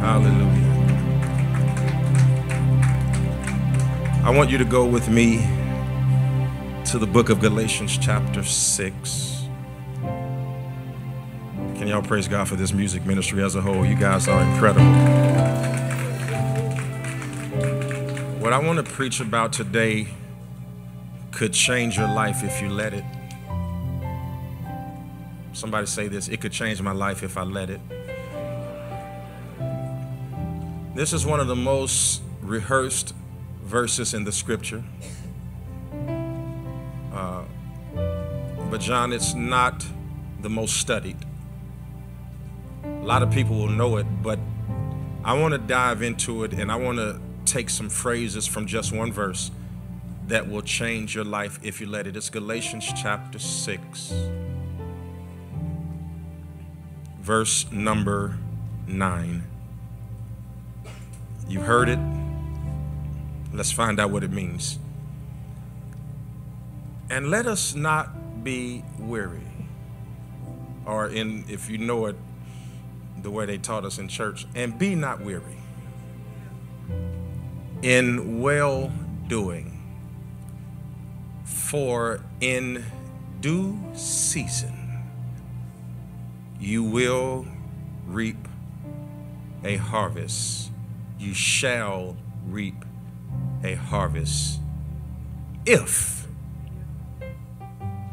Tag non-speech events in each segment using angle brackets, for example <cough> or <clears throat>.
Hallelujah. I want you to go with me to the book of Galatians, chapter 6. Can y'all praise God for this music ministry as a whole? You guys are incredible. What I want to preach about today could change your life if you let it. Somebody say this it could change my life if I let it. This is one of the most rehearsed verses in the scripture. Uh, but, John, it's not the most studied. A lot of people will know it, but I want to dive into it and I want to take some phrases from just one verse that will change your life if you let it. It's Galatians chapter 6, verse number 9. You heard it. Let's find out what it means. And let us not be weary. Or in if you know it the way they taught us in church, and be not weary in well doing. For in due season you will reap a harvest. You shall reap a harvest if,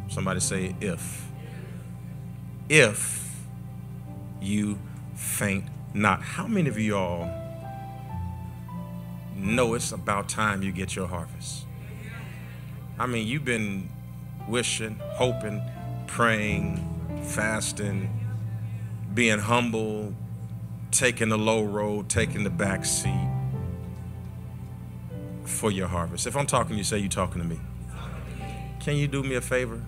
somebody say, if, if you faint not. How many of y'all know it's about time you get your harvest? I mean, you've been wishing, hoping, praying, fasting, being humble, taking the low road, taking the back seat for your harvest. If I'm talking to you, say you're talking to me. Can you do me a favor?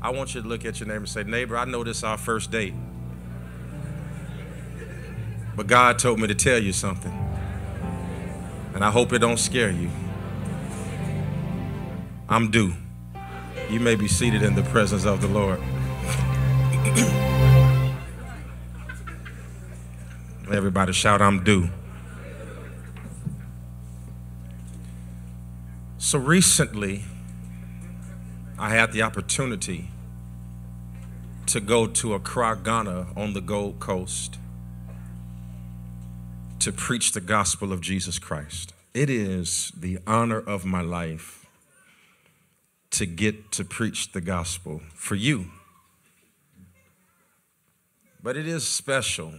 I want you to look at your neighbor and say, Neighbor, I know this is our first date. But God told me to tell you something. And I hope it don't scare you. I'm due. You may be seated in the presence of the Lord. <clears throat> Everybody shout, I'm due. So recently, I had the opportunity to go to Accra, Ghana on the Gold Coast to preach the gospel of Jesus Christ. It is the honor of my life to get to preach the gospel for you. But it is special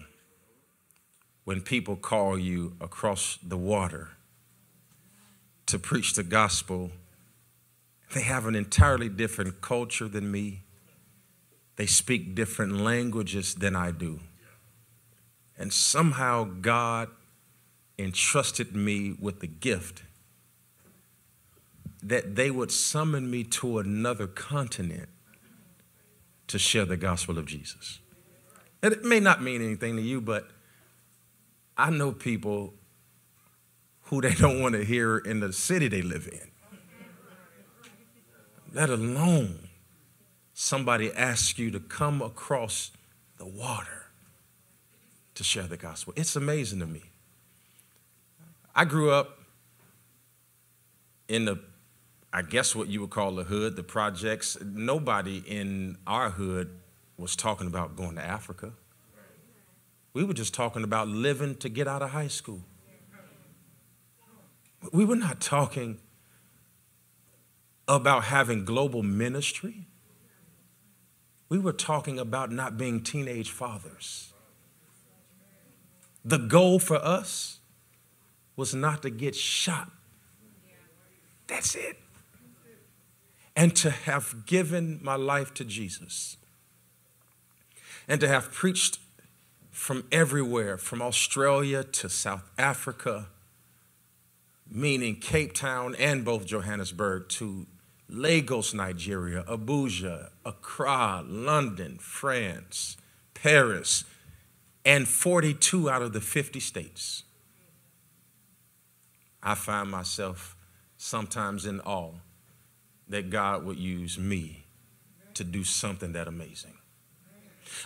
when people call you across the water to preach the gospel. They have an entirely different culture than me. They speak different languages than I do. And somehow God entrusted me with the gift that they would summon me to another continent to share the gospel of Jesus. And it may not mean anything to you, but I know people who they don't want to hear in the city they live in, let alone somebody ask you to come across the water to share the gospel. It's amazing to me. I grew up in the, I guess what you would call the hood, the projects. Nobody in our hood was talking about going to Africa. We were just talking about living to get out of high school. We were not talking about having global ministry. We were talking about not being teenage fathers. The goal for us was not to get shot. That's it. And to have given my life to Jesus. And to have preached from everywhere, from Australia to South Africa, meaning Cape Town and both Johannesburg, to Lagos, Nigeria, Abuja, Accra, London, France, Paris, and 42 out of the 50 states. I find myself sometimes in awe that God would use me to do something that amazing.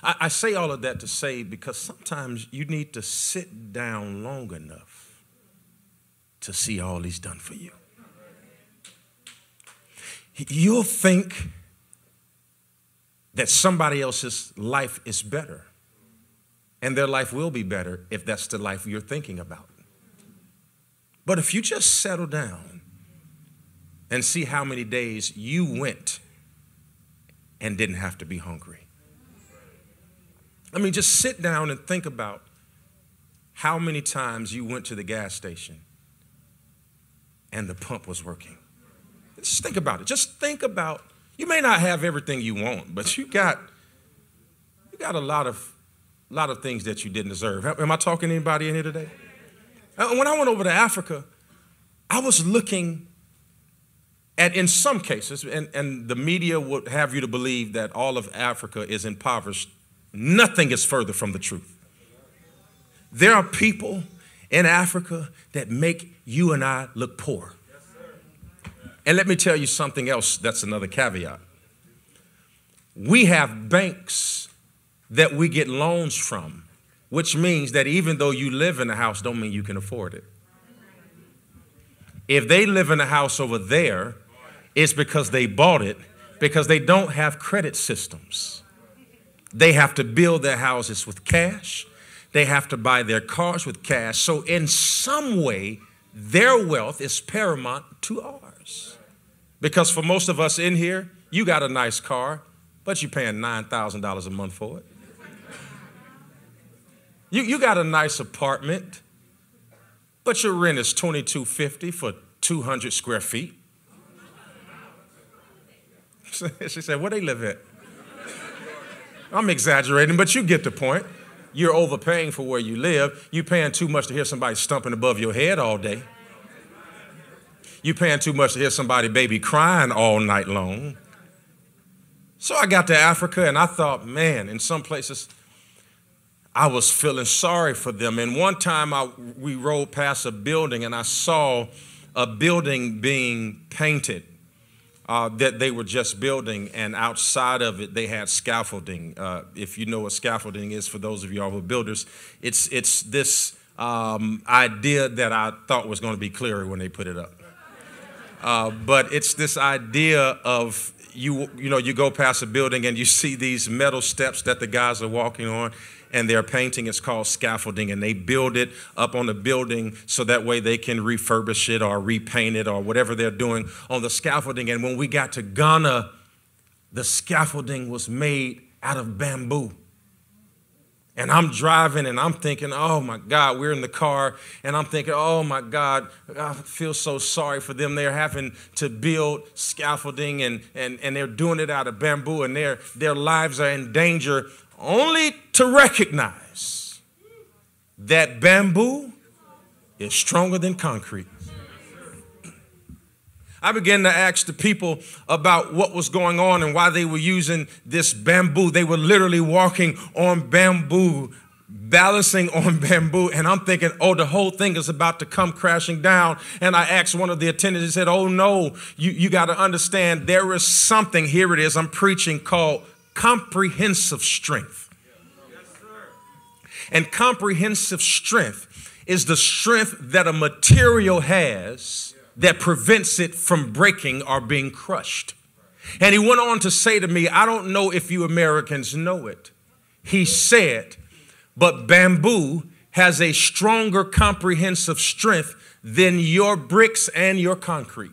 I, I say all of that to say because sometimes you need to sit down long enough to see all he's done for you. You'll think that somebody else's life is better, and their life will be better if that's the life you're thinking about. But if you just settle down and see how many days you went and didn't have to be hungry. I mean, just sit down and think about how many times you went to the gas station and the pump was working. Just think about it. Just think about you may not have everything you want, but you got you got a lot of lot of things that you didn't deserve. Am I talking to anybody in here today? Uh, when I went over to Africa, I was looking at, in some cases, and, and the media would have you to believe that all of Africa is impoverished. Nothing is further from the truth. There are people in Africa that make you and I look poor. And let me tell you something else that's another caveat. We have banks that we get loans from, which means that even though you live in a house, don't mean you can afford it. If they live in a house over there, it's because they bought it because they don't have credit systems. They have to build their houses with cash. They have to buy their cars with cash. So, in some way, their wealth is paramount to ours. Because for most of us in here, you got a nice car, but you're paying $9,000 a month for it. You, you got a nice apartment, but your rent is $22.50 for 200 square feet. <laughs> she said, Where they live at? I'm exaggerating, but you get the point. You're overpaying for where you live. You're paying too much to hear somebody stumping above your head all day. You're paying too much to hear somebody baby crying all night long. So I got to Africa and I thought, man, in some places, I was feeling sorry for them. And one time I, we rode past a building and I saw a building being painted uh, that they were just building, and outside of it, they had scaffolding. Uh, if you know what scaffolding is, for those of you all who are builders, it's, it's this um, idea that I thought was going to be clearer when they put it up. Uh, but it's this idea of you, you know, you go past a building and you see these metal steps that the guys are walking on, and their painting is called scaffolding, and they build it up on the building so that way they can refurbish it or repaint it or whatever they're doing on the scaffolding. And when we got to Ghana, the scaffolding was made out of bamboo. And I'm driving and I'm thinking, oh my God, we're in the car and I'm thinking, oh my God, I feel so sorry for them. They're having to build scaffolding and, and, and they're doing it out of bamboo and their, their lives are in danger only to recognize that bamboo is stronger than concrete. I began to ask the people about what was going on and why they were using this bamboo. They were literally walking on bamboo, balancing <laughs> on bamboo. And I'm thinking, oh, the whole thing is about to come crashing down. And I asked one of the attendants, he said, oh, no, you, you got to understand there is something, here it is, I'm preaching, called comprehensive strength. And comprehensive strength is the strength that a material has that prevents it from breaking or being crushed. And he went on to say to me, I don't know if you Americans know it. He said, but bamboo has a stronger comprehensive strength than your bricks and your concrete.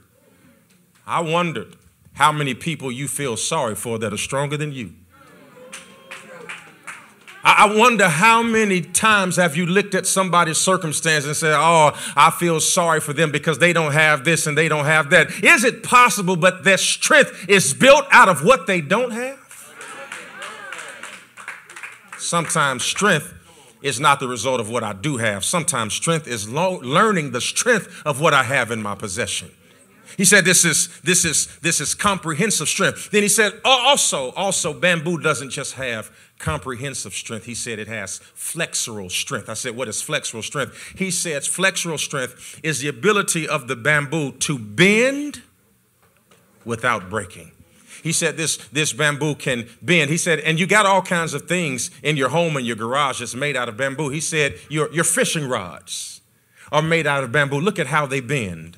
I wondered how many people you feel sorry for that are stronger than you. I wonder how many times have you looked at somebody's circumstance and said, Oh, I feel sorry for them because they don't have this and they don't have that. Is it possible, but their strength is built out of what they don't have? Sometimes strength is not the result of what I do have. Sometimes strength is lo- learning the strength of what I have in my possession. He said this is this is this is comprehensive strength. Then he said also also bamboo doesn't just have comprehensive strength. He said it has flexural strength. I said, What is flexural strength? He says flexural strength is the ability of the bamboo to bend without breaking. He said this, this bamboo can bend. He said, and you got all kinds of things in your home and your garage that's made out of bamboo. He said, your, your fishing rods are made out of bamboo. Look at how they bend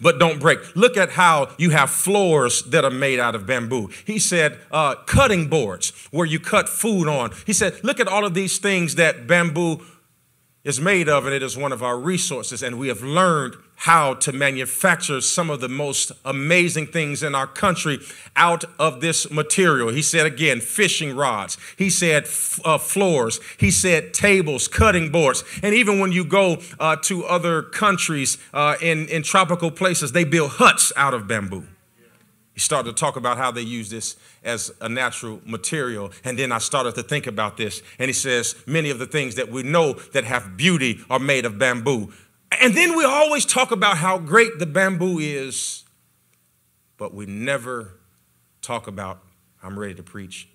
but don't break. Look at how you have floors that are made out of bamboo. He said, uh, cutting boards where you cut food on. He said, look at all of these things that bamboo is made of, and it is one of our resources. And we have learned how to manufacture some of the most amazing things in our country out of this material. He said again, fishing rods. He said uh, floors. He said tables, cutting boards. And even when you go uh, to other countries uh, in, in tropical places, they build huts out of bamboo. He started to talk about how they use this as a natural material. And then I started to think about this. And he says, many of the things that we know that have beauty are made of bamboo. And then we always talk about how great the bamboo is, but we never talk about, I'm ready to preach,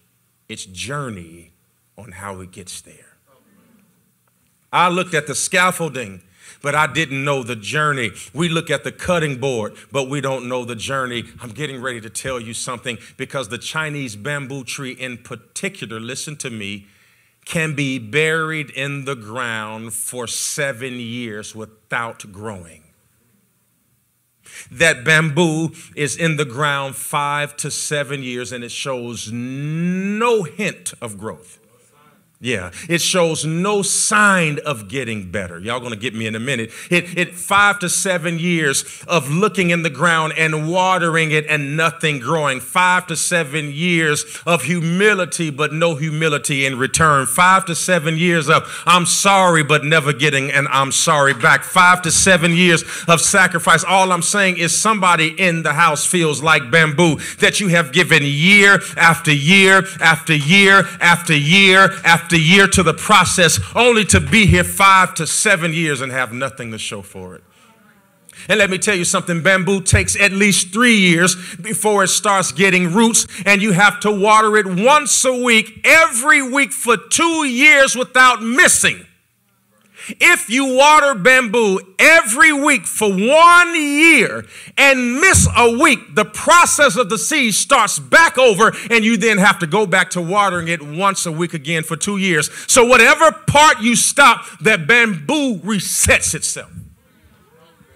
its journey on how it gets there. I looked at the scaffolding but I didn't know the journey. We look at the cutting board, but we don't know the journey. I'm getting ready to tell you something because the Chinese bamboo tree, in particular, listen to me, can be buried in the ground for seven years without growing. That bamboo is in the ground five to seven years and it shows no hint of growth. Yeah, it shows no sign of getting better. Y'all gonna get me in a minute. It, it five to seven years of looking in the ground and watering it and nothing growing. Five to seven years of humility, but no humility in return. Five to seven years of I'm sorry, but never getting an I'm sorry back. Five to seven years of sacrifice. All I'm saying is somebody in the house feels like bamboo that you have given year after year after year after year after after year to the process, only to be here five to seven years and have nothing to show for it. And let me tell you something bamboo takes at least three years before it starts getting roots, and you have to water it once a week, every week for two years without missing. If you water bamboo every week for one year and miss a week, the process of the seed starts back over, and you then have to go back to watering it once a week again for two years. So, whatever part you stop, that bamboo resets itself.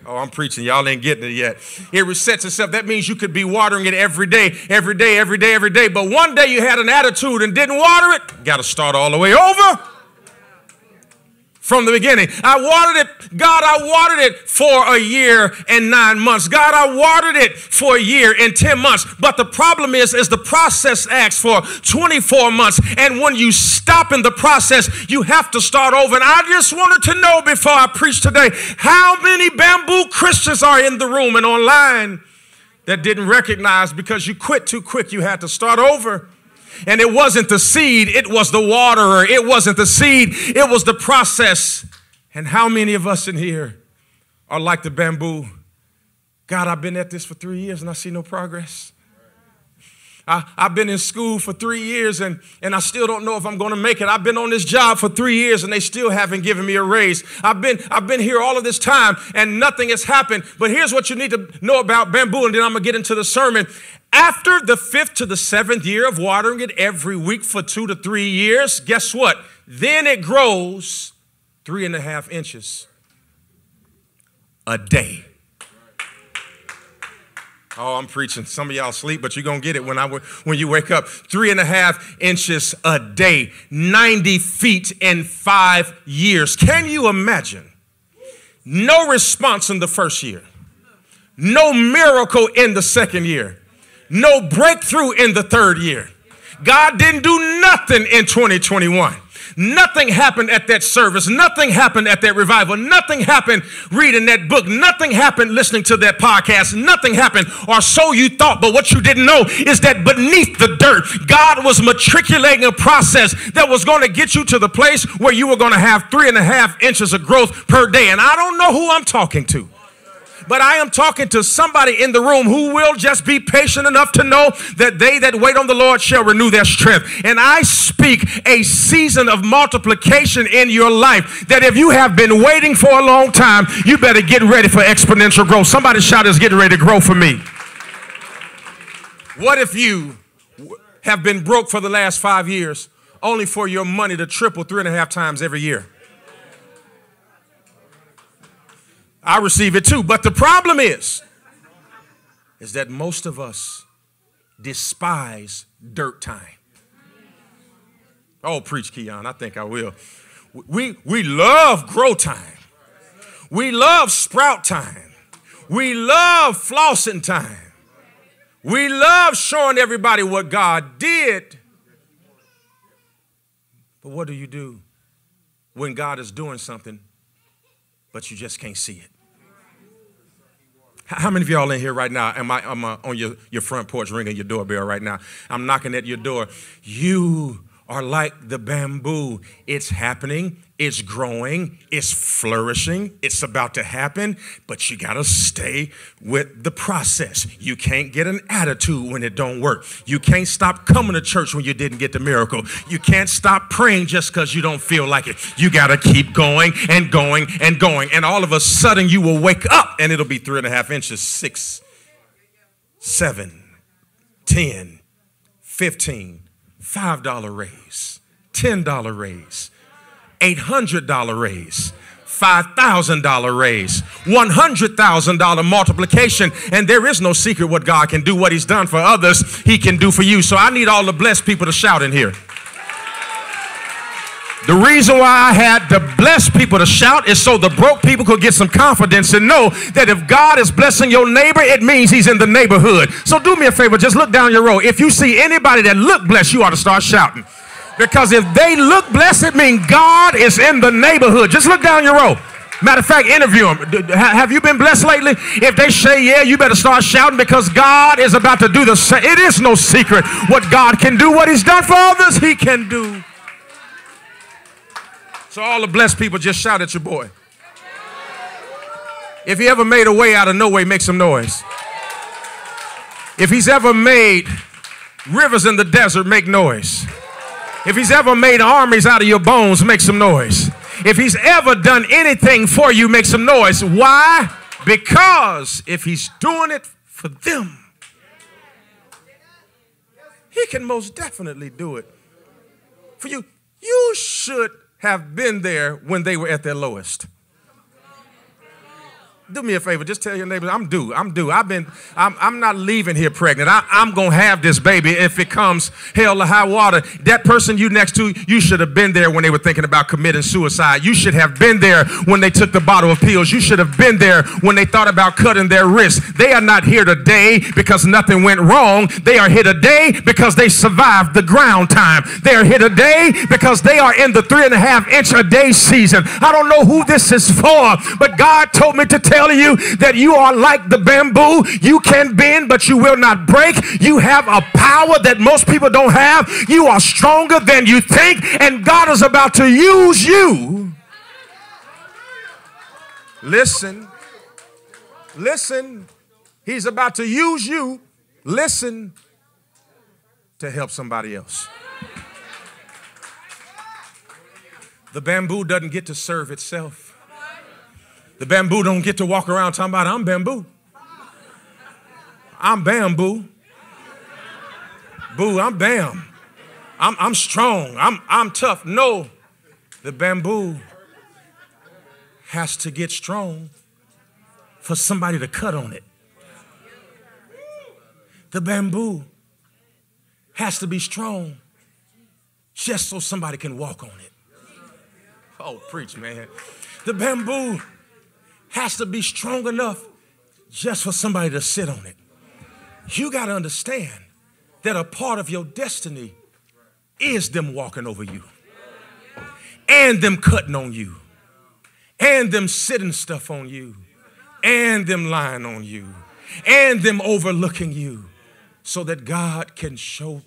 Oh, I'm preaching. Y'all ain't getting it yet. It resets itself. That means you could be watering it every day, every day, every day, every day. But one day you had an attitude and didn't water it. Got to start all the way over from the beginning. I watered it, God, I watered it for a year and nine months. God, I watered it for a year and 10 months. But the problem is, is the process asks for 24 months. And when you stop in the process, you have to start over. And I just wanted to know before I preach today, how many bamboo Christians are in the room and online that didn't recognize because you quit too quick, you had to start over. And it wasn't the seed, it was the waterer. It wasn't the seed, it was the process. And how many of us in here are like the bamboo? God, I've been at this for three years and I see no progress. I, have been in school for three years and, and I still don't know if I'm going to make it. I've been on this job for three years and they still haven't given me a raise. I've been, I've been here all of this time and nothing has happened. But here's what you need to know about bamboo, and then I'm going to get into the sermon. After the fifth to the seventh year of watering it every week for two to three years, guess what? Then it grows three and a half inches a day. Oh, I'm preaching. Some of y'all sleep, but you're going to get it when, I, when you wake up. Three and a half inches a day, 90 feet in five years. Can you imagine? No response in the first year, no miracle in the second year, no breakthrough in the third year. God didn't do nothing in 2021. Nothing happened at that service. Nothing happened at that revival. Nothing happened reading that book. Nothing happened listening to that podcast. Nothing happened, or so you thought. But what you didn't know is that beneath the dirt, God was matriculating a process that was going to get you to the place where you were going to have three and a half inches of growth per day. And I don't know who I'm talking to. But I am talking to somebody in the room who will just be patient enough to know that they that wait on the Lord shall renew their strength. And I speak a season of multiplication in your life that if you have been waiting for a long time, you better get ready for exponential growth. Somebody shout, is getting ready to grow for me. What if you have been broke for the last five years, only for your money to triple three and a half times every year? I receive it too. But the problem is, is that most of us despise dirt time. Oh, preach, Keion. I think I will. We, we love grow time. We love sprout time. We love flossing time. We love showing everybody what God did. But what do you do when God is doing something, but you just can't see it? How many of y'all in here right now? Am I am on your, your front porch ringing your doorbell right now? I'm knocking at your door. You are like the bamboo. It's happening, it's growing, it's flourishing, it's about to happen, but you got to stay with the process. You can't get an attitude when it don't work. You can't stop coming to church when you didn't get the miracle. You can't stop praying just because you don't feel like it. You got to keep going and going and going. And all of a sudden you will wake up and it'll be three and a half inches, six, seven, ten, fifteen $5 raise, $10 raise, $800 raise. $5,000 raise, $100,000 multiplication, and there is no secret what God can do. What He's done for others, He can do for you. So I need all the blessed people to shout in here. The reason why I had the blessed people to shout is so the broke people could get some confidence and know that if God is blessing your neighbor, it means he's in the neighborhood. So do me a favor, just look down your row. If you see anybody that look blessed, you ought to start shouting. Because if they look blessed, it means God is in the neighborhood. Just look down your row. Matter of fact, interview them. Have you been blessed lately? If they say yeah, you better start shouting because God is about to do the same. It is no secret what God can do. What He's done for others, He can do so all the blessed people just shout at your boy. If he ever made a way out of no way, make some noise. If he's ever made rivers in the desert, make noise. If he's ever made armies out of your bones, make some noise. If he's ever done anything for you, make some noise. Why? Because if he's doing it for them, he can most definitely do it for you. You should have been there when they were at their lowest do me a favor. Just tell your neighbors, I'm due. I'm due. I've been, I'm, I'm not leaving here pregnant. I, am going to have this baby if it comes hell or high water. That person you next to, you should have been there when they were thinking about committing suicide. You should have been there when they took the bottle of pills. You should have been there when they thought about cutting their wrists. They are not here today because nothing went wrong. They are here today because they survived the ground time. They are here today because they are in the three and a half inch a day season. I don't know who this is for, but God told me to tell telling you that you are like the bamboo. You can bend, but you will not break. You have a power that most people don't have. You are stronger than you think, and God is about to use you. Listen, listen. He's about to use you. Listen to help somebody else. The bamboo doesn't get to serve itself. The bamboo don't get to walk around talking about, I'm bamboo. I'm bamboo. Boo, I'm bam. I'm, I'm strong. I'm, I'm tough. No, the bamboo has to get strong for somebody to cut on it. The bamboo has to be strong just so somebody can walk on it. Oh, preach, man. The bamboo has to be strong enough just for somebody to sit on it. You got to understand that a part of your destiny is them walking over you and them cutting on you and them sitting stuff on you and them lying on you and them overlooking you so that God can show,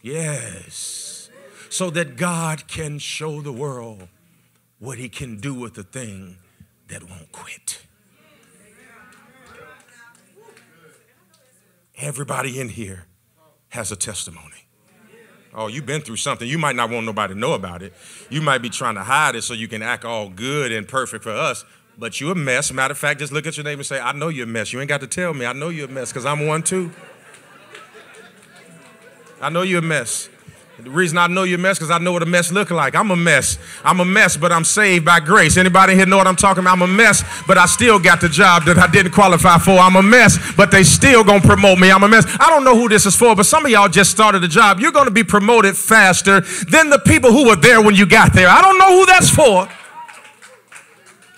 yes, so that God can show the world what he can do with the thing that won't quit. Everybody in here has a testimony. Oh, you've been through something. You might not want nobody to know about it. You might be trying to hide it so you can act all good and perfect for us, but you're a mess. Matter of fact, just look at your neighbor and say, I know you're a mess. You ain't got to tell me. I know you're a mess because I'm one too. I know you're a mess. The reason I know you're a mess because I know what a mess look like. I'm a mess. I'm a mess, but I'm saved by grace. Anybody here know what I'm talking about? I'm a mess, but I still got the job that I didn't qualify for. I'm a mess, but they still gonna promote me. I'm a mess. I don't know who this is for, but some of y'all just started a job. You're gonna be promoted faster than the people who were there when you got there. I don't know who that's for,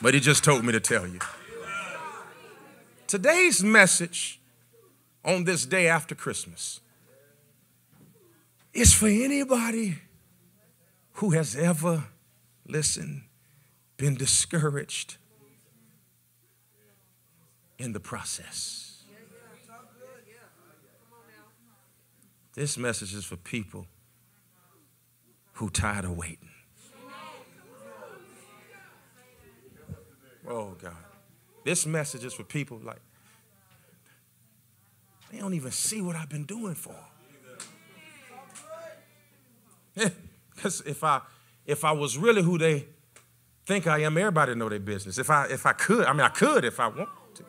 but he just told me to tell you. Today's message on this day after Christmas is for anybody who has ever, listen, been discouraged in the process. This message is for people who tired of waiting. Oh God. This message is for people like they don't even see what I've been doing for. <laughs> Because if I if I was really who they think I am, everybody know their business. If I if I could, I mean I could if I want to.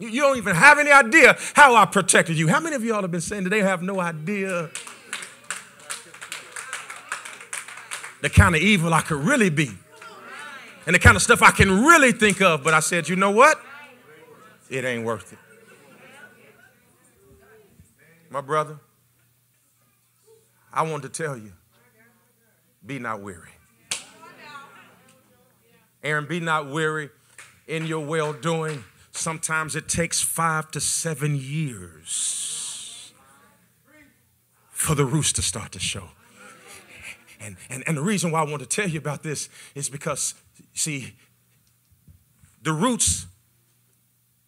You, you don't even have any idea how I protected you. How many of y'all have been saying that they have no idea the kind of evil I could really be? And the kind of stuff I can really think of, but I said, you know what? It ain't worth it. My brother, I want to tell you be not weary. Aaron, be not weary in your well doing. Sometimes it takes five to seven years for the roots to start to show. And, and, and the reason why I want to tell you about this is because, see, the roots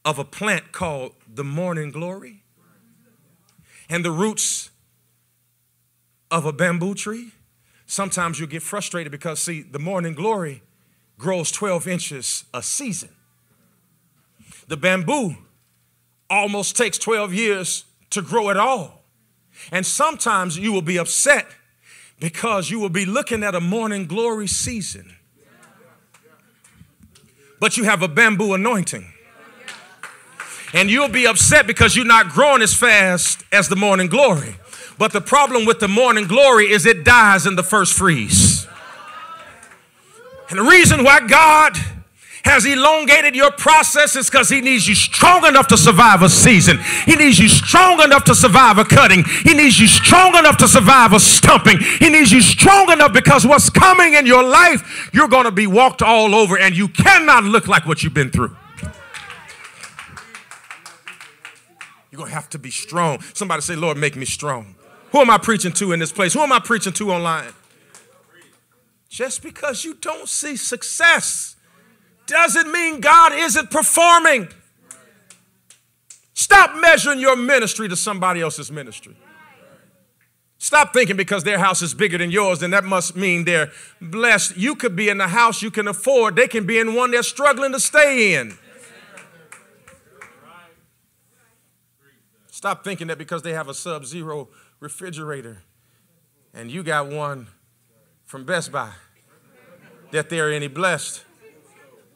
of a plant called the morning glory and the roots of a bamboo tree, sometimes you'll get frustrated because, see, the morning glory grows 12 inches a season. The bamboo almost takes 12 years to grow at all. And sometimes you will be upset because you will be looking at a morning glory season, but you have a bamboo anointing. And you'll be upset because you're not growing as fast as the morning glory. But the problem with the morning glory is it dies in the first freeze. And the reason why God has elongated your process is because he needs you strong enough to survive a season. He needs you strong enough to survive a cutting. He needs you strong enough to survive a stumping. He needs you strong enough because what's coming in your life, you're going to be walked all over and you cannot look like what you've been through. You're going to have to be strong. Somebody say, Lord, make me strong. Who am I preaching to in this place? Who am I preaching to online? Just because you don't see success doesn't mean God isn't performing. Stop measuring your ministry to somebody else's ministry. Stop thinking because their house is bigger than yours, then that must mean they're blessed. You could be in the house you can afford, they can be in one they're struggling to stay in. Stop thinking that because they have a sub zero refrigerator and you got one from Best Buy that they're any blessed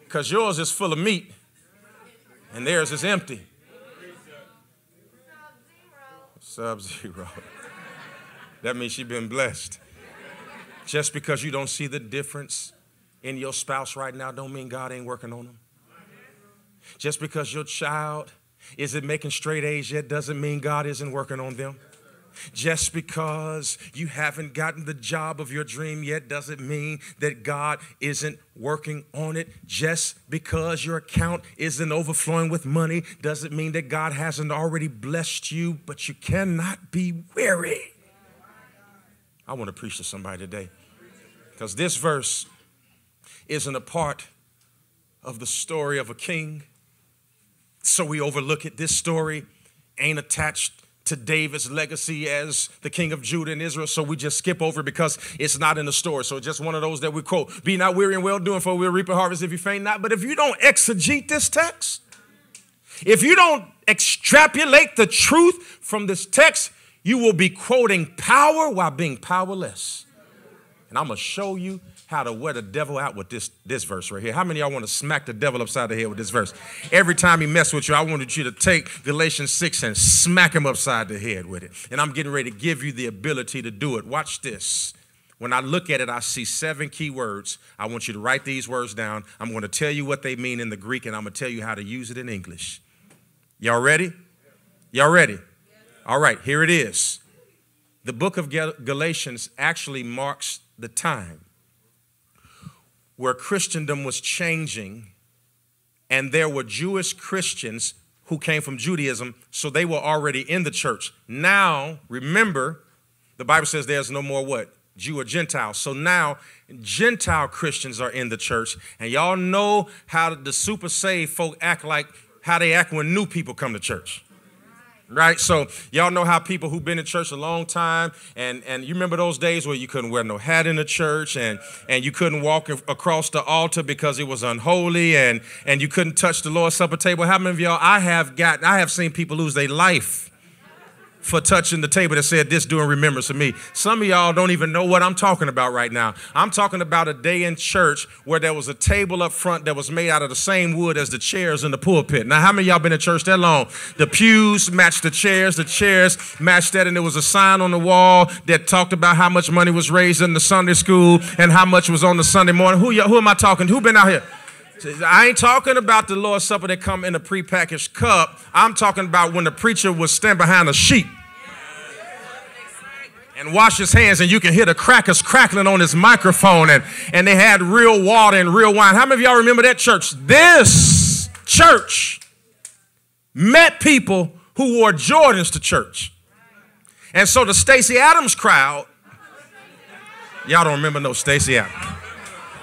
because yours is full of meat and theirs is empty. Sub zero. <laughs> That means she's been blessed. Just because you don't see the difference in your spouse right now don't mean God ain't working on them. Just because your child isn't making straight A's yet doesn't mean God isn't working on them. Just because you haven't gotten the job of your dream yet doesn't mean that God isn't working on it. Just because your account isn't overflowing with money doesn't mean that God hasn't already blessed you, but you cannot be weary. I want to preach to somebody today because this verse isn't a part of the story of a king so we overlook it. This story ain't attached to David's legacy as the king of Judah and Israel, so we just skip over because it's not in the story. So just one of those that we quote Be not weary and well doing, for we'll reap a harvest if you faint not. But if you don't exegete this text, if you don't extrapolate the truth from this text, you will be quoting power while being powerless. And I'm going to show you how to wear the devil out with this, this verse right here. How many y'all want to smack the devil upside the head with this verse? Every time he mess with you, I wanted you to take Galatians 6 and smack him upside the head with it. And I'm getting ready to give you the ability to do it. Watch this. When I look at it, I see seven key words. I want you to write these words down. I'm going to tell you what they mean in the Greek, and I'm going to tell you how to use it in English. Y'all ready? Y'all ready? All right, here it is. The book of Galatians actually marks the time where Christendom was changing, and there were Jewish Christians who came from Judaism, so they were already in the church. Now, remember, the Bible says there's no more what? Jew or Gentile. So now Gentile Christians are in the church, and y'all know how the super saved folk act like how they act when new people come to church right? So y'all know how people who've been in church a long time, and, and you remember those days where you couldn't wear no hat in the church, and, and you couldn't walk across the altar because it was unholy, and, and you couldn't touch the Lord's Supper table. How many of y'all, I have got, I have seen people lose their life for touching the table that said this doing remembrance of me. Some of y'all don't even know what I'm talking about right now. I'm talking about a day in church where there was a table up front that was made out of the same wood as the chairs in the pulpit. Now, how many y'all been in church that long? The pews matched the chairs, the chairs matched that, and there was a sign on the wall that talked about how much money was raised in the Sunday school and how much was on the Sunday morning. Who, who am I talking? Who been out here? I ain't talking about the Lord's Supper that come in a prepackaged cup. I'm talking about when the preacher would stand behind a sheep and wash his hands and you can hear the crackers crackling on his microphone and, and they had real water and real wine. How many of y'all remember that church? This church met people who wore Jordans to church. And so the Stacy Adams crowd, y'all don't remember no Stacy Adams.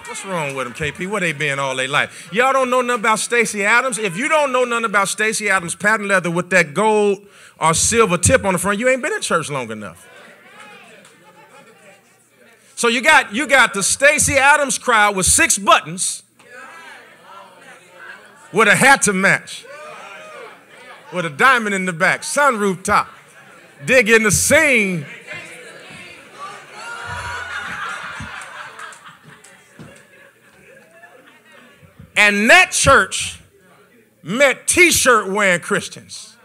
What's wrong with them, KP? Where they been all their life? Y'all don't know nothing about Stacy Adams? If you don't know nothing about Stacy Adams patent leather with that gold or silver tip on the front, you ain't been in church long enough. So you got you got the Stacy Adams crowd with six buttons with a hat to match. With a diamond in the back, sunroof top. Dig in the scene. And that church met t-shirt wearing Christians.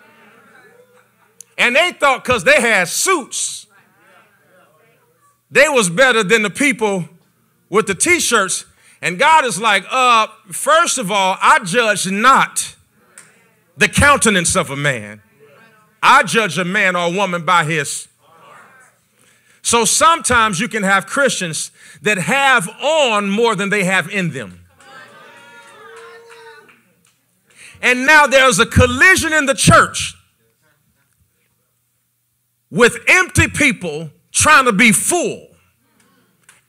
And they thought because they had suits they was better than the people with the t-shirts. And God is like, uh, first of all, I judge not the countenance of a man. I judge a man or a woman by his. So sometimes you can have Christians that have on more than they have in them. And now there's a collision in the church with empty people trying to be full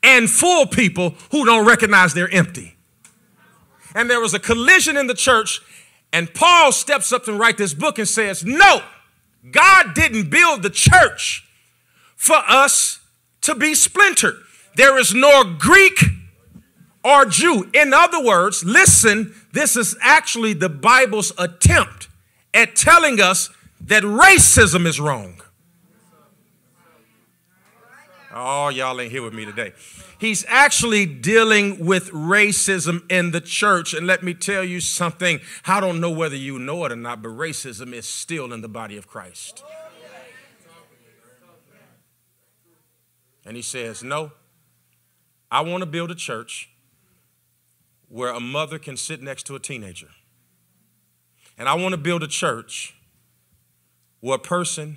and full people who don't recognize they're empty. And there was a collision in the church, and Paul steps up and writes this book and says, No, God didn't build the church for us to be splintered. There is nor Greek or Jew. In other words, listen, this is actually the Bible's attempt at telling us that racism is wrong. Oh, y'all ain't here with me today. He's actually dealing with racism in the church. And let me tell you something. I don't know whether you know it or not, but racism is still in the body of Christ. And he says, No, I want to build a church where a mother can sit next to a teenager. And I want to build a church where a person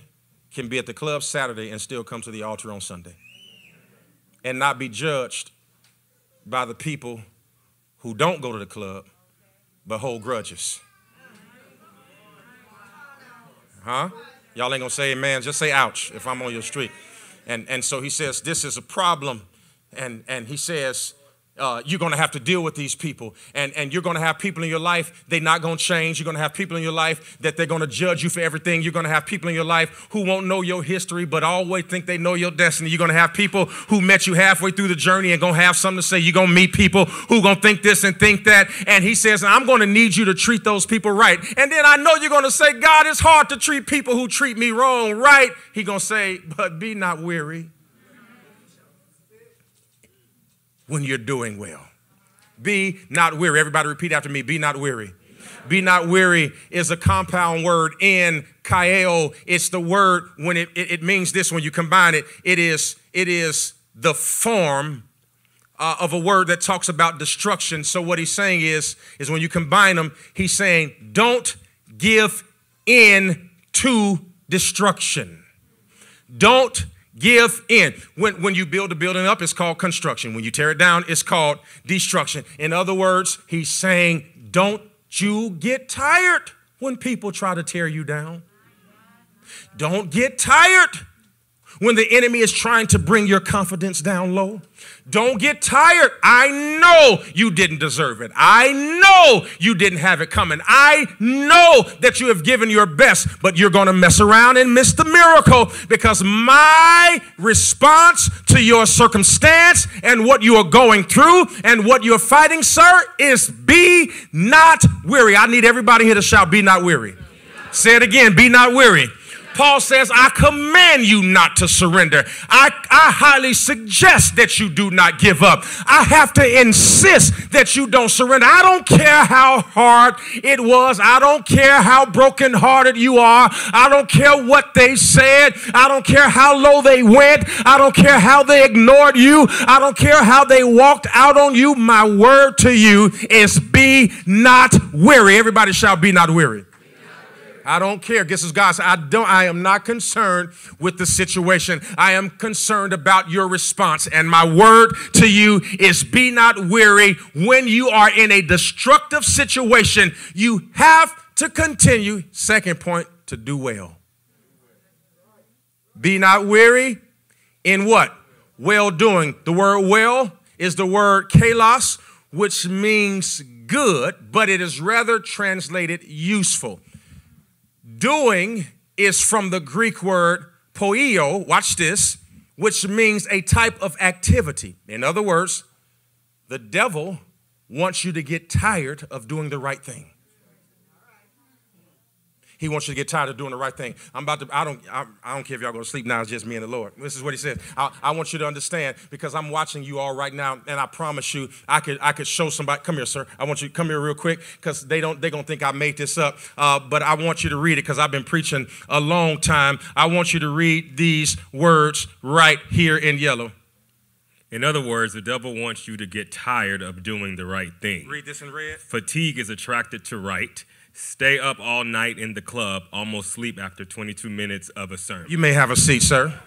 can be at the club Saturday and still come to the altar on Sunday and not be judged by the people who don't go to the club but hold grudges. Huh? Y'all ain't gonna say amen, just say ouch if I'm on your street. And, and so he says, This is a problem. And, and he says, uh, you're going to have to deal with these people. And, and you're going to have people in your life, they're not going to change. You're going to have people in your life that they're going to judge you for everything. You're going to have people in your life who won't know your history, but always think they know your destiny. You're going to have people who met you halfway through the journey and going to have something to say. You're going to meet people who going to think this and think that. And he says, I'm going to need you to treat those people right. And then I know you're going to say, God, it's hard to treat people who treat me wrong right. He going to say, but be not weary when you're doing well. Be not weary. Everybody repeat after me. Be not weary. Be not weary is a compound word in kaeo. It's the word when it, it, it means this when you combine it. It is it is the form uh, of a word that talks about destruction. So what he's saying is is when you combine them, he's saying don't give in to destruction. Don't give in. When, when you build a building up, it's called construction. When you tear it down, it's called destruction. In other words, he's saying, don't you get tired when people try to tear you down. Don't get tired when the enemy is trying to bring your confidence down low. Don't get tired. I know you didn't deserve it. I know you didn't have it coming. I know that you have given your best, but you're going to mess around and miss the miracle because my response to your circumstance and what you are going through and what you're fighting, sir, is be not weary. I need everybody here to shout, be not weary. Say it again, be not weary. Paul says, I command you not to surrender. I, I highly suggest that you do not give up. I have to insist that you don't surrender. I don't care how hard it was. I don't care how brokenhearted you are. I don't care what they said. I don't care how low they went. I don't care how they ignored you. I don't care how they walked out on you. My word to you is be not weary. Everybody shall be not weary. I don't care. Guess what God said? I don't, I am not concerned with the situation. I am concerned about your response. And my word to you is be not weary when you are in a destructive situation. You have to continue. Second point, to do well. Be not weary in what? Well doing. The word well is the word kalos, which means good, but it is rather translated useful. Doing is from the Greek word poio, watch this, which means a type of activity. In other words, the devil wants you to get tired of doing the right thing. He wants you to get tired of doing the right thing. I'm about to, I don't, I, I don't care if y'all going to sleep now, it's just me and the Lord. This is what he says. I, I, want you to understand because I'm watching you all right now, and I promise you, I could, I could show somebody, come here, sir. I want you to come here real quick because they don't, they're going to think I made this up. Uh, but I want you to read it because I've been preaching a long time. I want you to read these words right here in yellow. In other words, the devil wants you to get tired of doing the right thing. Read this in red. Fatigue is attracted to right stay up all night in the club, almost sleep after 22 minutes of a sermon. You may have a seat, sir.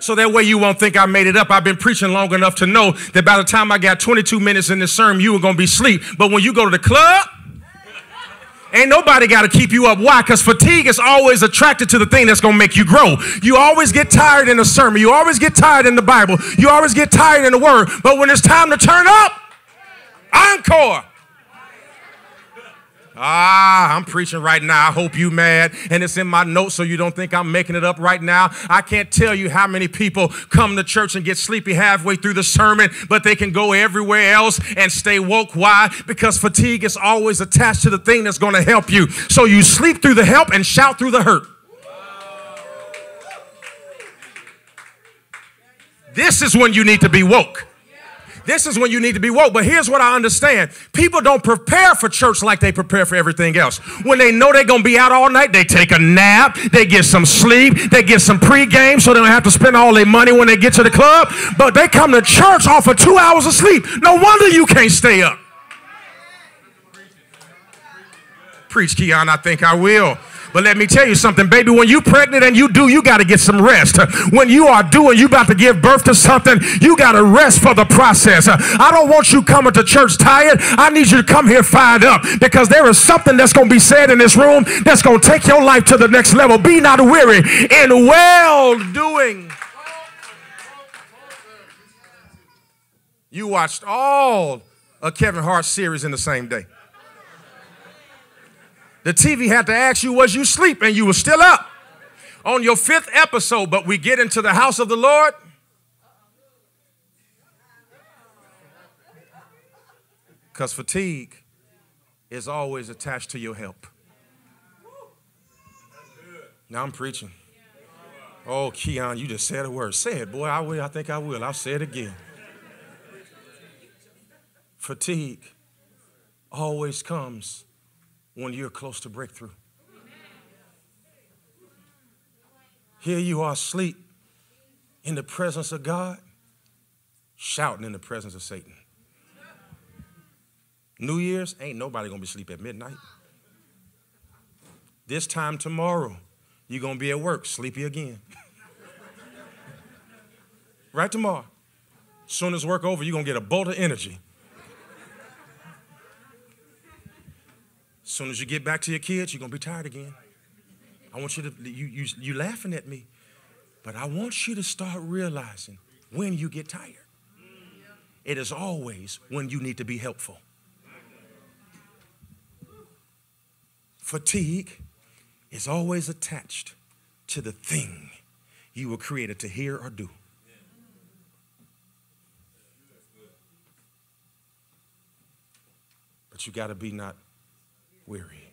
So that way you won't think I made it up. I've been preaching long enough to know that by the time I got 22 minutes in this sermon, you were going to be asleep. But when you go to the club, Ain't nobody got to keep you up. Why? Because fatigue is always attracted to the thing that's going to make you grow. You always get tired in the sermon. You always get tired in the Bible. You always get tired in the Word. But when it's time to turn up, encore. Ah, I'm preaching right now. I hope you mad. And it's in my notes so you don't think I'm making it up right now. I can't tell you how many people come to church and get sleepy halfway through the sermon, but they can go everywhere else and stay woke. Why? Because fatigue is always attached to the thing that's going to help you. So you sleep through the help and shout through the hurt. This is when you need to be woke. This is when you need to be woke. But here's what I understand people don't prepare for church like they prepare for everything else. When they know they're going to be out all night, they take a nap, they get some sleep, they get some pregame so they don't have to spend all their money when they get to the club. But they come to church off of two hours of sleep. No wonder you can't stay up. Preach, Keion, I think I will. But let me tell you something, baby. When you pregnant and you do, you got to get some rest. When you are doing, you about to give birth to something, you got to rest for the process. I don't want you coming to church tired. I need you to come here fired up because there is something that's going to be said in this room that's going to take your life to the next level. Be not weary in well doing. You watched all a Kevin Hart series in the same day. The TV had to ask you, was you sleep? And you were still up on your fifth episode. But we get into the house of the Lord. Because fatigue is always attached to your help. Now I'm preaching. Oh, Keion, you just said a word. Say it, boy. I will. I think I will. I'll say it again. Fatigue always comes when you're close to breakthrough. Here you are asleep in the presence of God, shouting in the presence of Satan. New Year's, ain't nobody gonna be asleep at midnight. This time tomorrow, you're gonna be at work, sleepy again. <laughs> right tomorrow. Soon as work over, you're gonna get a bolt of energy. Soon as you get back to your kids, you're gonna be tired again. I want you to you you you laughing at me, but I want you to start realizing when you get tired. It is always when you need to be helpful. Fatigue is always attached to the thing you were created to hear or do. But you got to be not weary.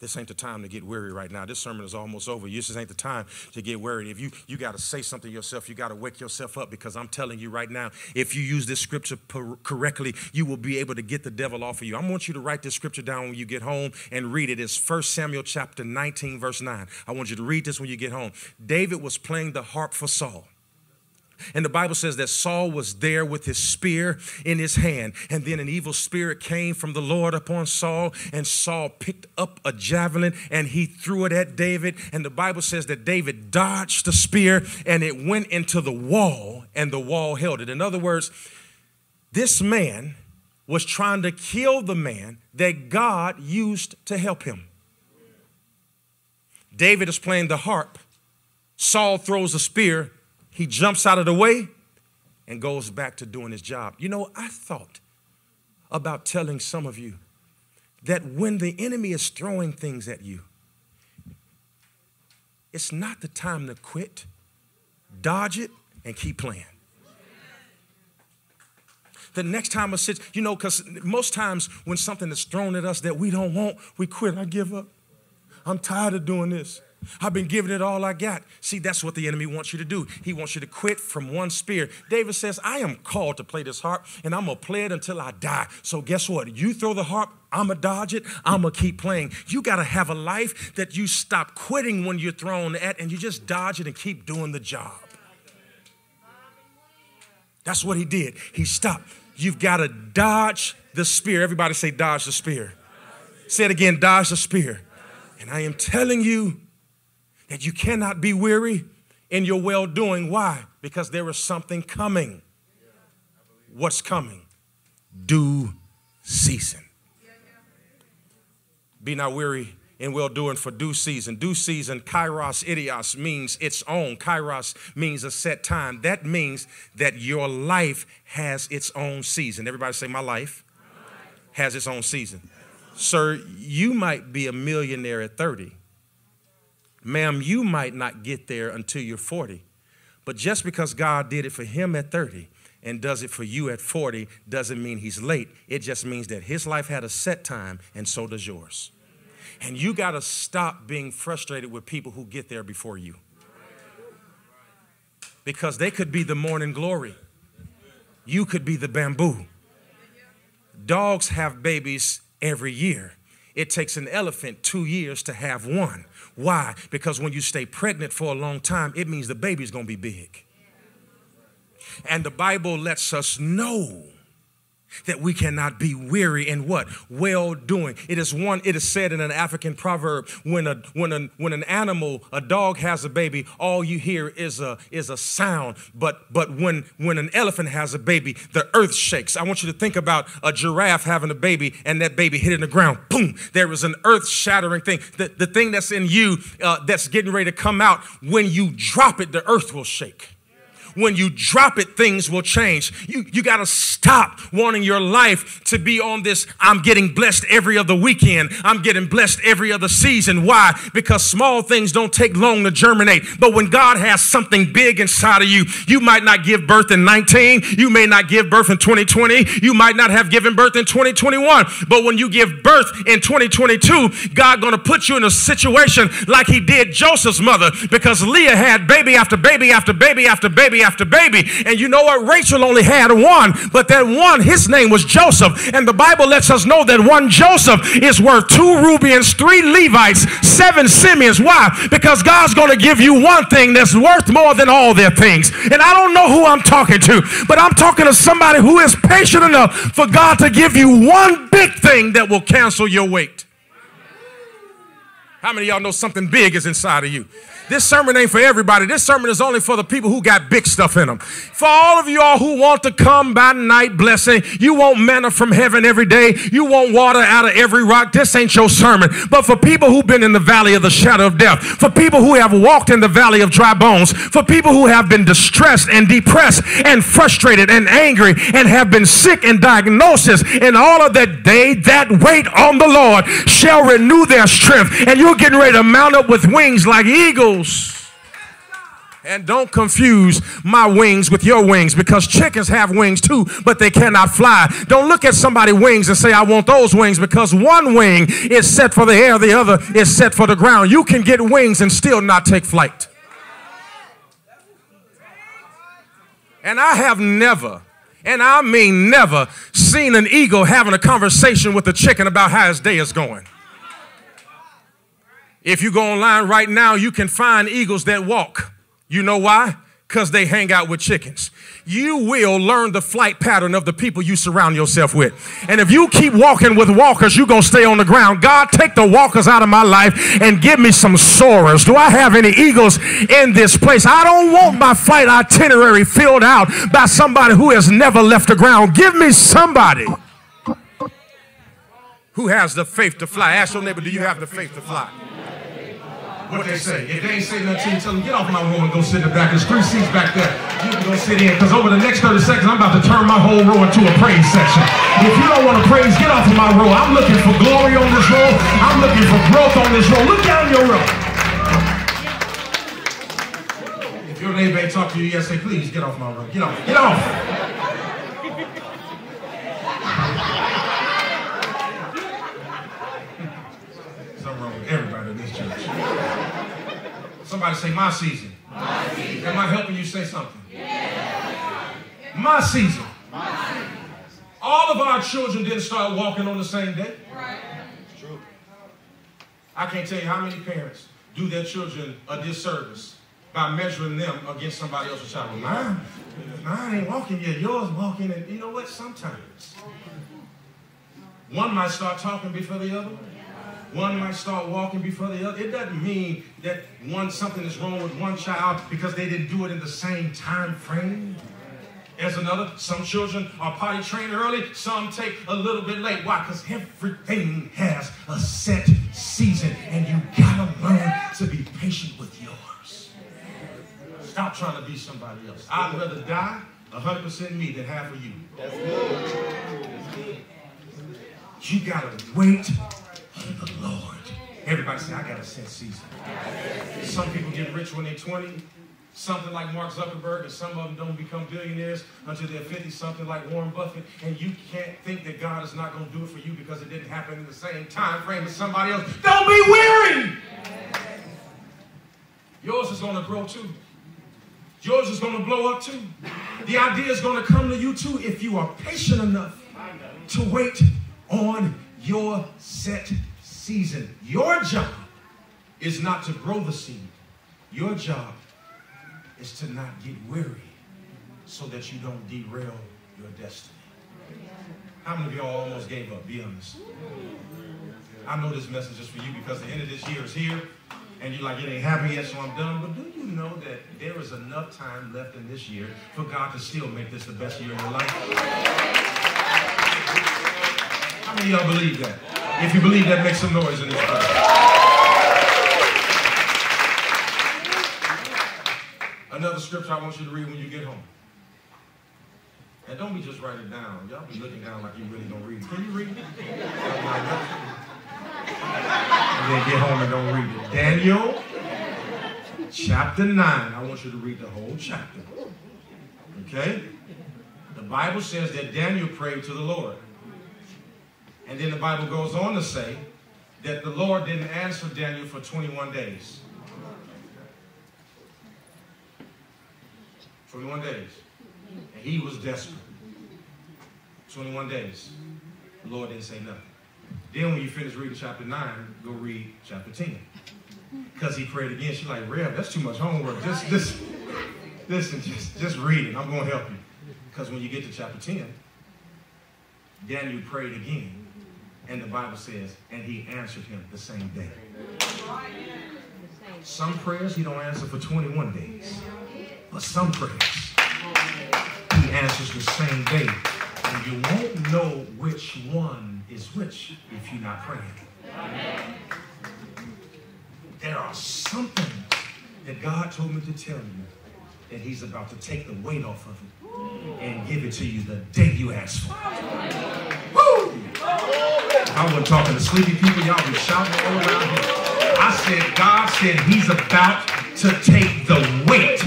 This ain't the time to get weary right now. This sermon is almost over. This ain't the time to get weary. If you you got to say something yourself, you got to wake yourself up because I'm telling you right now, if you use this scripture correctly, you will be able to get the devil off of you. I want you to write this scripture down when you get home and read it. It's 1 Samuel chapter 19 verse 9. I want you to read this when you get home. David was playing the harp for Saul. And the Bible says that Saul was there with his spear in his hand. And then an evil spirit came from the Lord upon Saul, and Saul picked up a javelin and he threw it at David. And the Bible says that David dodged the spear and it went into the wall, and the wall held it. In other words, this man was trying to kill the man that God used to help him. David is playing the harp. Saul throws a spear he jumps out of the way and goes back to doing his job. You know, I thought about telling some of you that when the enemy is throwing things at you, it's not the time to quit. Dodge it and keep playing. The next time a sit, you know, because most times when something is thrown at us that we don't want, we quit. I give up. I'm tired of doing this. I've been giving it all I got. See, that's what the enemy wants you to do. He wants you to quit from one spear. David says, I am called to play this harp, and I'm going to play it until I die. So, guess what? You throw the harp, I'm going to dodge it, I'm going to keep playing. You got to have a life that you stop quitting when you're thrown at, and you just dodge it and keep doing the job. That's what he did. He stopped. You've got to dodge the spear. Everybody say, dodge the spear. Say it again, dodge the spear. And I am telling you, that you cannot be weary in your well doing. Why? Because there is something coming. What's coming? Due season. Be not weary in well doing for due season. Due season, kairos, idios, means its own. Kairos means a set time. That means that your life has its own season. Everybody say, My life has its own season. Sir, you might be a millionaire at 30 Ma'am, you might not get there until you're 40. But just because God did it for him at 30 and does it for you at 40 doesn't mean he's late. It just means that his life had a set time and so does yours. And you got to stop being frustrated with people who get there before you. Because they could be the morning glory. You could be the bamboo. Dogs have babies every year. It takes an elephant two years to have one. Why? Because when you stay pregnant for a long time, it means the baby's gonna be big. And the Bible lets us know that we cannot be weary in what? Well doing. It is one it is said in an african proverb when a when a when an animal a dog has a baby all you hear is a is a sound. But but when when an elephant has a baby the earth shakes. I want you to think about a giraffe having a baby and that baby hitting the ground. Boom! There is an earth shattering thing. The, the thing that's in you uh, that's getting ready to come out when you drop it the earth will shake when you drop it, things will change. You, you got to stop wanting your life to be on this. I'm getting blessed every other weekend. I'm getting blessed every other season. Why? Because small things don't take long to germinate. But when God has something big inside of you, you might not give birth in 19. You may not give birth in 2020. You might not have given birth in 2021. But when you give birth in 2022, God going to put you in a situation like he did Joseph's mother because Leah had baby after baby after baby after baby after after baby. And you know what? Rachel only had one, but that one, his name was Joseph. And the Bible lets us know that one Joseph is worth two Reubens, three Levites, seven Simeons. Why? Because God's going to give you one thing that's worth more than all their things. And I don't know who I'm talking to, but I'm talking to somebody who is patient enough for God to give you one big thing that will cancel your weight. How many y'all know something big is inside of you? This sermon ain't for everybody. This sermon is only for the people who got big stuff in them. For all of y'all who want to come by night blessing, you want manna from heaven every day, you want water out of every rock. This ain't your sermon. But for people who've been in the valley of the shadow of death, for people who have walked in the valley of dry bones, for people who have been distressed and depressed and frustrated and angry and have been sick and diagnosis, and all of that, they that wait on the Lord shall renew their strength. And you're getting ready to mount up with wings like eagles. And don't confuse my wings with your wings because chickens have wings too, but they cannot fly. Don't look at somebody's wings and say, I want those wings because one wing is set for the air, the other is set for the ground. You can get wings and still not take flight. And I have never, and I mean never, seen an eagle having a conversation with a chicken about how his day is going. If you go online right now, you can find eagles that walk. You know why? Because they hang out with chickens. You will learn the flight pattern of the people you surround yourself with. And if you keep walking with walkers, you're going to stay on the ground. God, take the walkers out of my life and give me some soarers. Do I have any eagles in this place? I don't want my flight itinerary filled out by somebody who has never left the ground. Give me somebody who has the faith to fly. Ask your neighbor, do you have the faith to fly? What they say. If they ain't say nothing to you, tell them, get off my row and go sit in the back. There's three seats back there. You can go sit in, because over the next 30 seconds, I'm about to turn my whole row into a praise section. If you don't want to praise, get off of my row. I'm looking for glory on this row. I'm looking for growth on this row. Look down your row. If your neighbor ain't talk to you yet, say, please get off my row. Get off. Get off. Something wrong with everybody in this church. Somebody say, my season. My season. Am I helping you say something? Yeah. My season. My season. All of our children didn't start walking on the same day. Right. It's true. I can't tell you how many parents do their children a disservice by measuring them against somebody else's child. Mine, mine ain't walking yet. Yours walking, and you know what? Sometimes one might start talking before the other. One might start walking before the other. It doesn't mean that one something is wrong with one child because they didn't do it in the same time frame as another. Some children are potty trained early, some take a little bit late. Why? Because everything has a set season, and you gotta learn to be patient with yours. Stop trying to be somebody else. I'd rather die 100% me than half of you. That's good. You gotta wait on the Lord. Everybody say, I got a set season. Some people get rich when they're 20, something like Mark Zuckerberg, and some of them don't become billionaires until they're 50, something like Warren Buffett, and you can't think that God is not going to do it for you because it didn't happen in the same time frame as somebody else. Don't be weary. Yours is going to grow too. Yours is going to blow up too. The idea is going to come to you too if you are patient enough to wait on your set season. Your job is not to grow the seed. Your job is to not get weary so that you don't derail your destiny. How many of y'all almost gave up? Be honest. I know this message is for you because the end of this year is here and you're like, it ain't happened yet, so I'm done. But do you know that there is enough time left in this year for God to still make this the best year of your life? How many of y'all believe that? If you believe that, make some noise in this place. Another scripture I want you to read when you get home. And don't be just write it down. Y'all be looking down like you really don't read. Can you read it? and then get home and don't read it. Daniel chapter 9. I want you to read the whole chapter. Okay? The Bible says that Daniel prayed to the Lord. And then the Bible goes on to say that the Lord didn't answer Daniel for 21 days. 21 days. And he was desperate. 21 days. The Lord didn't say nothing. Then when you finish reading chapter 9, go read chapter 10. Because he prayed again. She's like, Rev, that's too much homework. Just, just, listen, just, just read it. I'm going to help you. Because when you get to chapter 10, Daniel prayed again. And the Bible says, and he answered him the same day. Some prayers he don't answer for 21 days. But some prayers he answers the same day. And you won't know which one is which if you're not praying. There are some things that God told me to tell you that he's about to take the weight off of it and give it to you the day you ask for it. I wasn't talking to sleepy people. Y'all be shouting all around here. I said, God said he's about to take the weight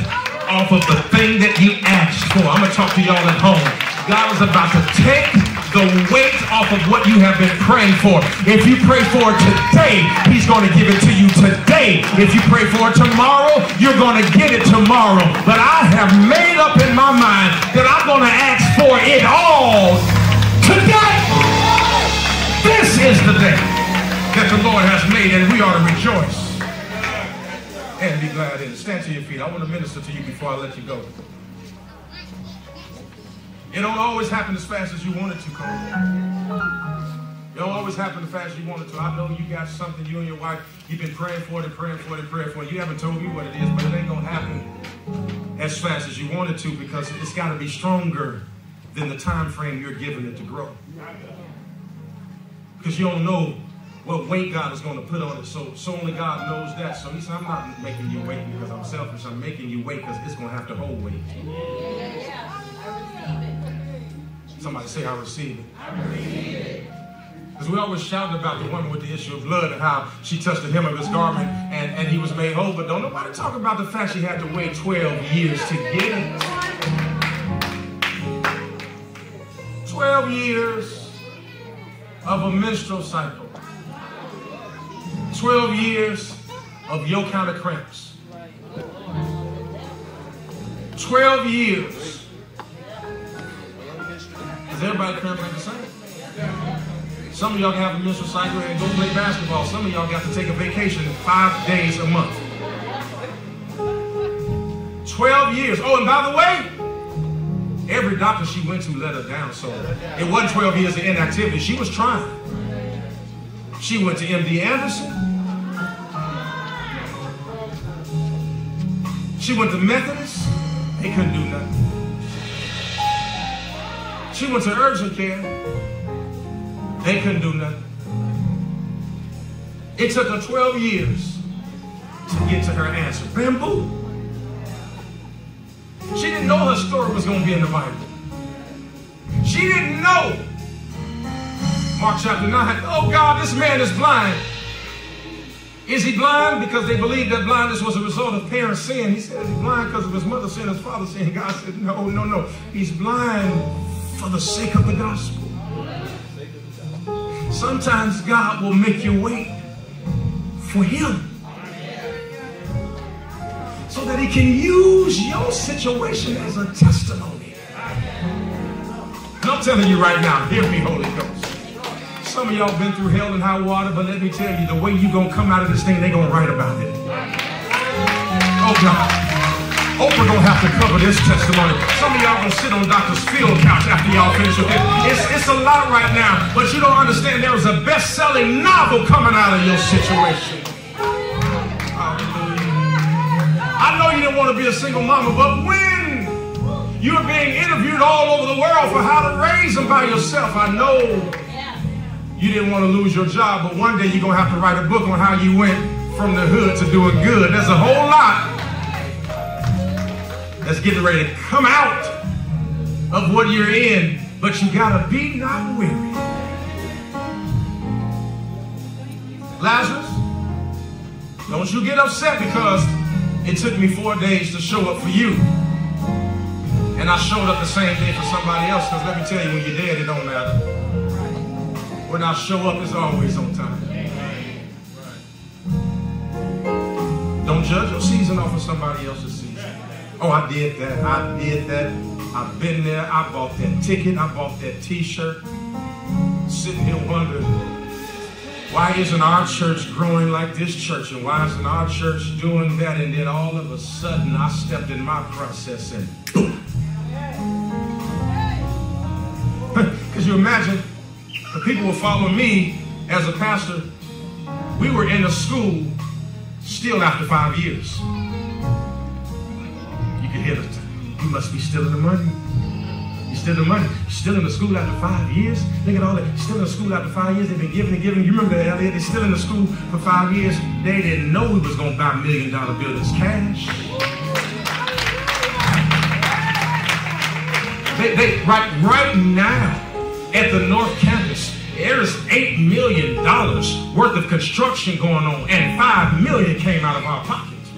off of the thing that you asked for. I'm going to talk to y'all at home. God is about to take the weight off of what you have been praying for. If you pray for it today, he's going to give it to you today. If you pray for it tomorrow, you're going to get it tomorrow. But I have made up in my mind that I'm going to ask for it all today. This is the day that the Lord has made, and we ought to rejoice and be glad in it. Stand to your feet. I want to minister to you before I let you go. It don't always happen as fast as you want it to, Cole. It don't always happen as fast as you want it to. I know you got something, you and your wife, you've been praying for it and praying for it and praying for it. You haven't told me what it is, but it ain't going to happen as fast as you want it to because it's got to be stronger than the time frame you're giving it to grow. Because you don't know what weight God is going to put on it. So, so only God knows that. So he said, I'm not making you wait because I'm selfish. I'm making you wait because it's going to have to hold weight. Somebody say, I receive it. I receive it. Because we always shout about the woman with the issue of blood and how she touched the hem of his garment and, and he was made whole. But don't nobody talk about the fact she had to wait 12 years to get it. 12 years of a menstrual cycle. 12 years of your kind of cramps. 12 years. Is everybody cramping the same? Some of y'all can have a menstrual cycle and go play basketball. Some of y'all got to take a vacation five days a month. 12 years. Oh, and by the way, every doctor she went to let her down. So it wasn't 12 years of inactivity. She was trying. She went to MD Anderson. She went to Methodist. They couldn't do nothing. She went to urgent care. They couldn't do nothing. It took her 12 years to get to her answer. Bamboo. She didn't know her story was going to be in the Bible. She didn't know. Mark chapter 9. Oh God, this man is blind. Is he blind because they believed that blindness was a result of parents' sin? He said he's blind because of his mother's sin, his father's sin. God said, no, no, no. He's blind for the sake of the gospel. Sometimes God will make you wait for him so that he can use your situation as a testimony. And I'm telling you right now, hear me, Holy Ghost. Some of y'all been through hell and high water, but let me tell you, the way you gonna come out of this thing, they gonna write about it. Oh God. Oprah gonna have to cover this testimony. Some of y'all gonna sit on Dr. Phil couch after y'all finish with it. It's, it's a lot right now, but you don't understand there is a best-selling novel coming out of your situation. I know you didn't want to be a single mama, but when you're being interviewed all over the world for how to raise them by yourself, I know you didn't want to lose your job, but one day you're going to have to write a book on how you went from the hood to doing good. There's a whole lot that's getting ready to come out of what you're in, but you got to be not weary. Lazarus, don't you get upset because it took me four days to show up for you. And I showed up the same day for somebody else because let me tell you, when you're dead, it don't matter. When I show up, it's always on time. Don't judge your season off of somebody else's season. Oh, I did that. I did that. I've been there. I bought that ticket. I bought that t-shirt. Sitting here wondering, why isn't our church growing like this church? And why isn't our church doing that? And then all of a sudden, I stepped in my process and. Because <laughs> you imagine, the people were following me as a pastor. We were in a school still after five years. You can hear it. You must be still in the money. You're still in the money. You're still in the school after five years. Look at all that. Still in the school after five years. They've been giving and giving. You remember that, Elliot? They're still in the school for five years. They didn't know we was going to buy million dollar buildings cash. They, they, right, right now, at the North Campus, there's eight million dollars worth of construction going on, and five million came out of our pockets.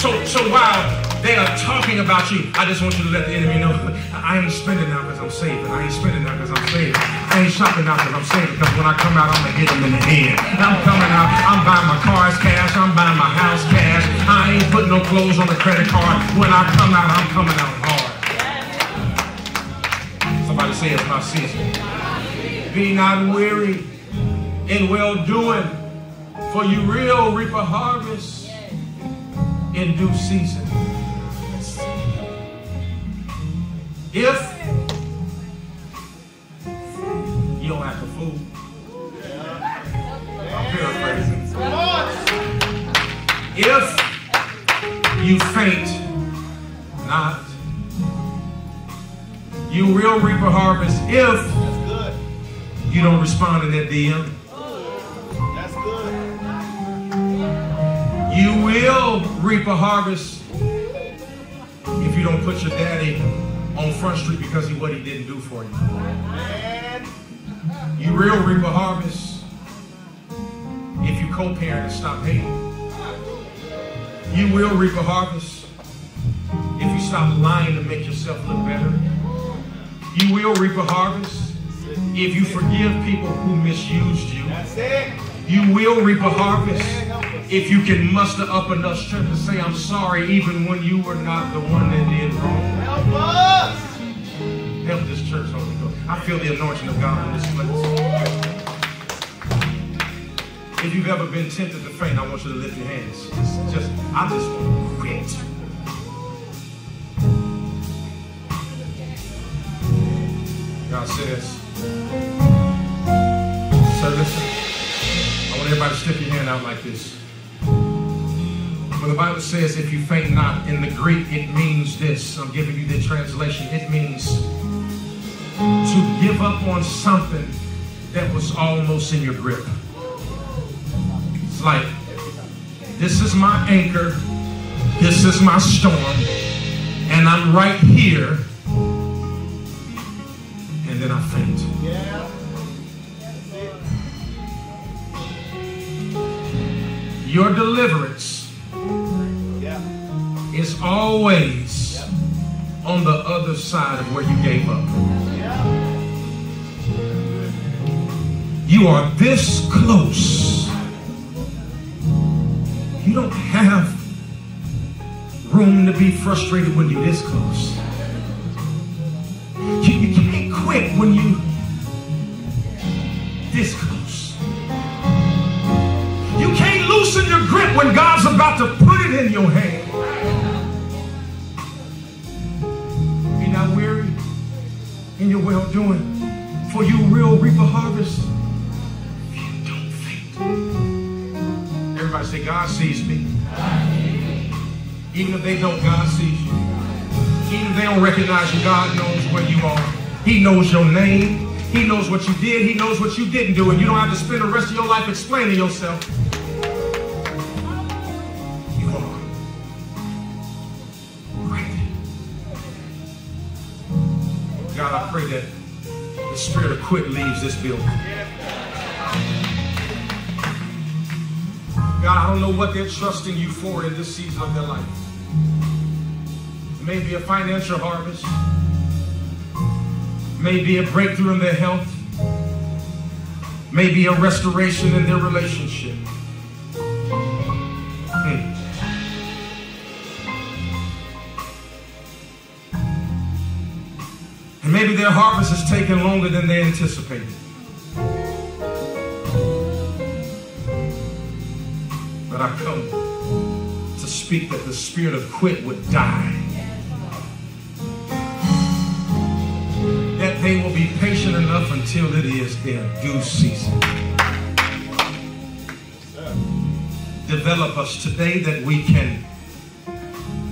So, so while they are talking about you, I just want you to let the enemy know I ain't spending now because I'm saving. I ain't spending now because I'm saving. I ain't shopping now because I'm saving. Because when I come out, I'm gonna hit them in the head. I'm coming out. I'm buying my cars cash. I'm buying my house cash. I ain't putting no clothes on the credit card. When I come out, I'm coming out hard. Somebody say it's my season. Be not weary in well doing, for you real reap a harvest in due season. If you don't have the food, I'm paraphrasing. If you faint not, you will reap a harvest if you don't respond to that DM. You will reap a harvest if you don't put your daddy on Front Street because of what he didn't do for you. You will reap a harvest if you co-parent and stop hating. You will reap a harvest if you stop lying to make yourself look better. You will reap a harvest if you forgive people who misused you. You will reap a harvest if you can muster up enough strength to say, I'm sorry, even when you were not the one that did wrong. Help us! Help this church, Holy Ghost. I feel the anointing of God in this place. If you've ever been tempted to faint, I want you to lift your hands. Just, I just want to quit. God says, so listen, I want everybody to stick your hand out like this. When the Bible says, if you faint not, in the Greek, it means this. I'm giving you the translation. It means to give up on something that was almost in your grip. It's like, this is my anchor, this is my storm, and I'm right here, and then I faint. Your deliverance is always on the other side of where you gave up. You are this close. You don't have room to be frustrated when you're this close. You, you can't quit when you this close. You can't loosen your grip when God's about to put it in your hand. In your well doing, for you will reap a harvest you don't. Everybody say, God sees me. Even if they don't, God sees you. Even if they don't recognize you, God knows where you are. He knows your name. He knows what you did. He knows what you didn't do. And you don't have to spend the rest of your life explaining yourself. Spirit of quit leaves this building. God, I don't know what they're trusting you for in this season of their life. Maybe a financial harvest, maybe a breakthrough in their health, maybe a restoration in their relationship. Maybe their harvest is taking longer than they anticipated. But I come to speak that the spirit of quit would die. That they will be patient enough until it is their due season. Develop us today that we can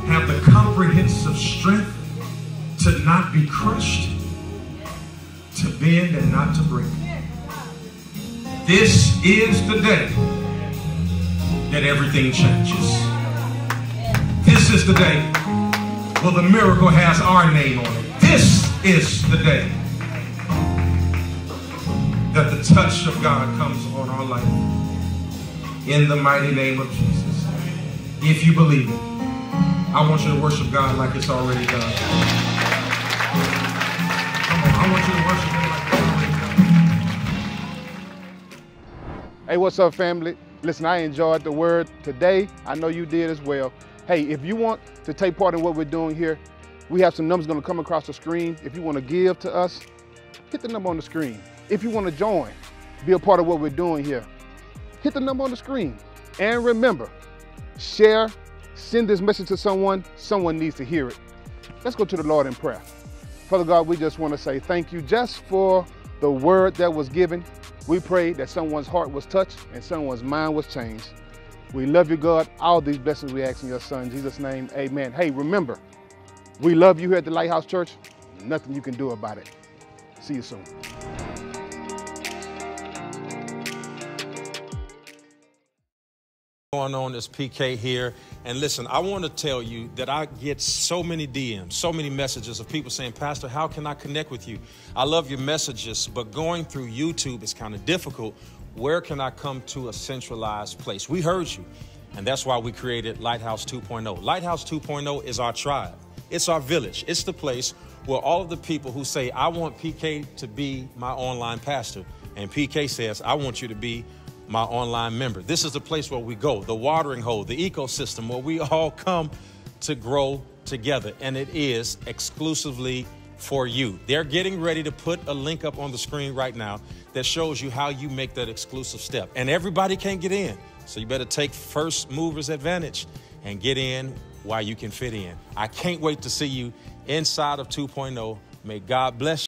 have the comprehensive strength to not be crushed, bend and not to break. This is the day that everything changes. This is the day where the miracle has our name on it. This is the day that the touch of God comes on our life. In the mighty name of Jesus. If you believe it, I want you to worship God like it's already done. Hey, what's up, family? Listen, I enjoyed the word today. I know you did as well. Hey, if you want to take part in what we're doing here, we have some numbers going to come across the screen. If you want to give to us, hit the number on the screen. If you want to join, be a part of what we're doing here, hit the number on the screen. And remember, share, send this message to someone. Someone needs to hear it. Let's go to the Lord in prayer. Father God, we just want to say thank you just for the word that was given. We pray that someone's heart was touched and someone's mind was changed. We love you, God. All these blessings we ask in your son, Jesus' name, amen. Hey, remember, we love you here at the Lighthouse Church. Nothing you can do about it. See you soon. Going on is PK here. And listen, I want to tell you that I get so many DMs, so many messages of people saying, Pastor, how can I connect with you? I love your messages, but going through YouTube is kind of difficult. Where can I come to a centralized place? We heard you, and that's why we created Lighthouse 2.0. Lighthouse 2.0 is our tribe, it's our village, it's the place where all of the people who say, I want PK to be my online pastor, and PK says, I want you to be my online member. This is the place where we go, the watering hole, the ecosystem where we all come to grow together. And it is exclusively for you. They're getting ready to put a link up on the screen right now that shows you how you make that exclusive step. And everybody can't get in. So you better take first movers advantage and get in while you can fit in. I can't wait to see you inside of 2.0. May God bless you.